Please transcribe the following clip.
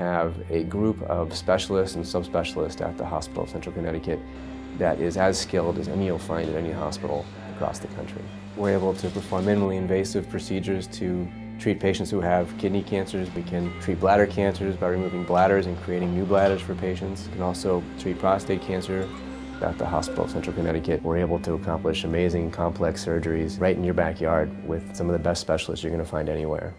have a group of specialists and subspecialists at the Hospital of Central Connecticut that is as skilled as any you'll find at any hospital across the country. We're able to perform minimally invasive procedures to treat patients who have kidney cancers. We can treat bladder cancers by removing bladders and creating new bladders for patients. We can also treat prostate cancer at the Hospital of Central Connecticut. We're able to accomplish amazing complex surgeries right in your backyard with some of the best specialists you're going to find anywhere.